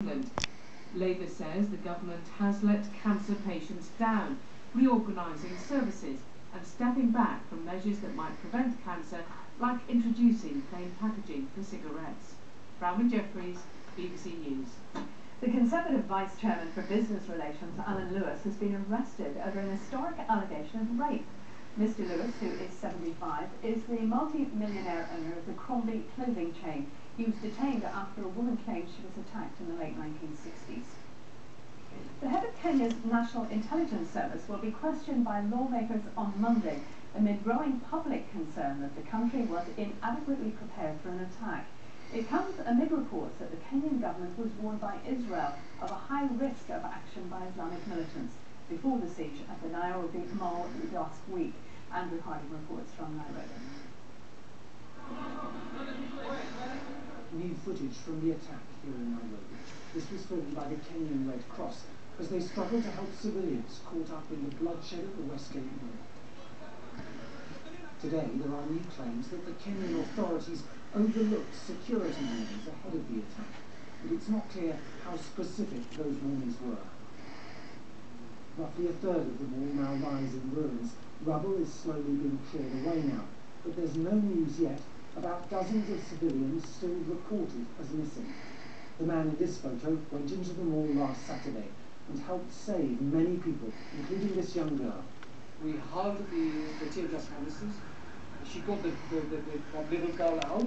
England. Labour says the government has let cancer patients down, reorganising services and stepping back from measures that might prevent cancer, like introducing plain packaging for cigarettes. Branwen Jeffreys, BBC News. The Conservative Vice Chairman for Business Relations, Alan Lewis, has been arrested over an historic allegation of rape. Mr Lewis, who is 75, is the multi-millionaire owner of the Crombie clothing chain. He was detained after a woman claimed she was attacked in the late 1960s. The head of Kenya's National Intelligence Service will be questioned by lawmakers on Monday amid growing public concern that the country was inadequately prepared for an attack. It comes amid reports that the Kenyan government was warned by Israel of a high risk of action by Islamic militants before the siege at the Nairobi Mall last week. Andrew Harding reports from Nairobi. New footage from the attack here in Nairobi. This was filmed by the Kenyan Red Cross as they struggle to help civilians caught up in the bloodshed at the Westgate Mall. Today, there are new claims that the Kenyan authorities overlooked security warnings ahead of the attack, but it's not clear how specific those warnings were. Roughly a third of the mall now lies in ruins. Rubble is slowly being cleared away now, but there's no news yet about dozens of civilians still reported as missing. The man in this photo went into the mall last Saturday and helped save many people, including this young girl. We hauled the, the tear gas canister. She got the, the, the, the little girl out